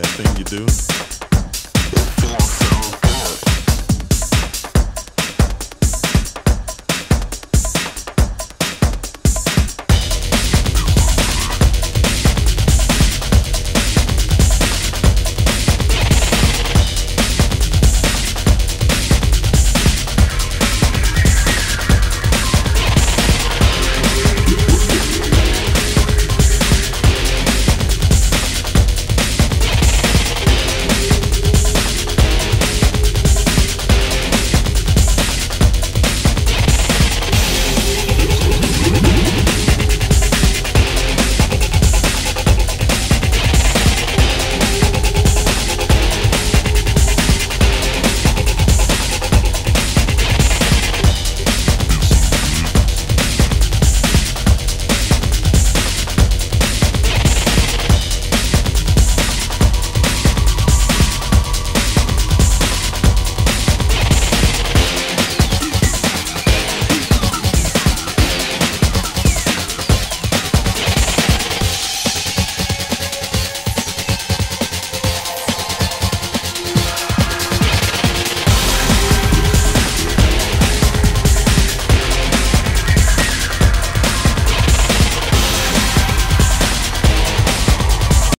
that thing you do.